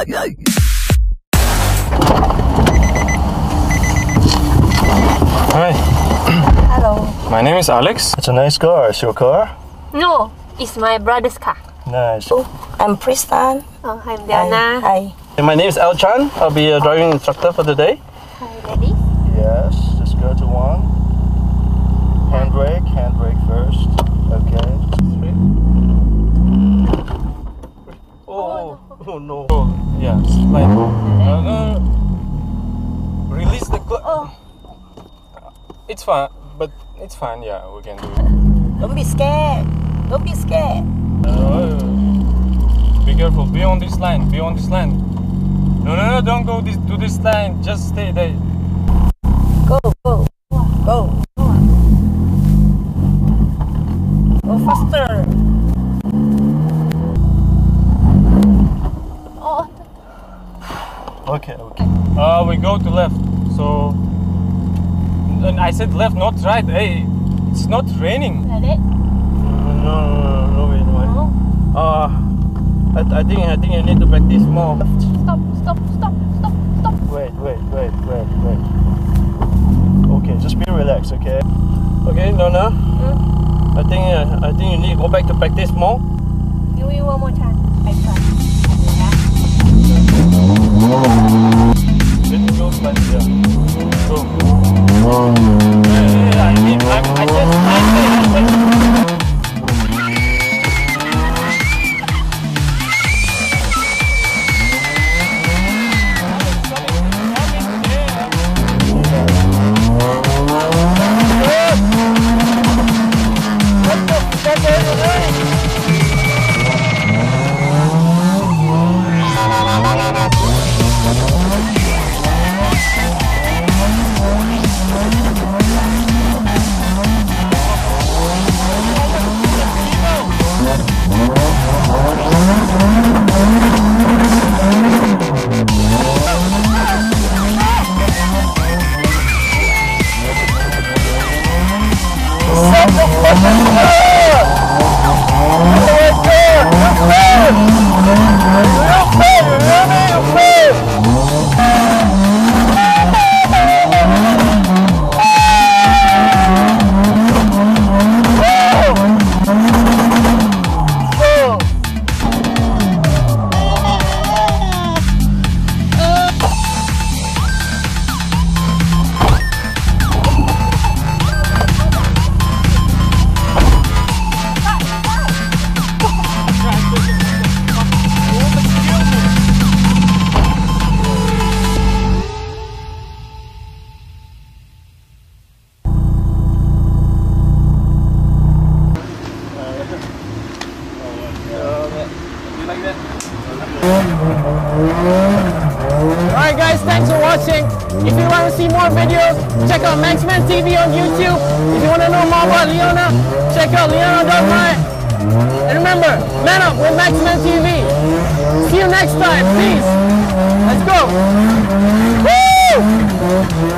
Hi. Hello. My name is Alex. It's a nice car. It's your car? No, it's my brother's car. Nice. Oh, I'm Pristan. Oh, I'm Diana. Hi. hi. my name is El Chan. I'll be a driving instructor for the day. Are you ready? Yes, just go to one. Handbrake, handbrake first. Okay. Oh, oh no. Oh, no. Oh yeah, slide. Uh, no. Release the clutch. Oh. It's fine, but it's fine. Yeah, we can do it. Don't be scared. Don't be scared. Uh, be careful. Be on this line. Be on this line. No, no, no! Don't go this to this line. Just stay there. Okay, okay. Uh, we go to left. So, and I said left, not right. Hey, it's not raining. Daddy. No, no, no, no, wait, wait. Oh, Uh, I, I think I think you need to practice more. stop, stop, stop, stop, stop. Wait, wait, wait, wait, wait. Okay, just be relaxed, okay? Okay, Nona. I think uh, I think you need to go back to practice more. Give me one more chance. I try. Alright guys, thanks for watching. If you want to see more videos, check out Maxman TV on YouTube. If you want to know more about Leona, check out leona.my. And remember, man up with Maxman TV. See you next time. Peace. Let's go. Woo!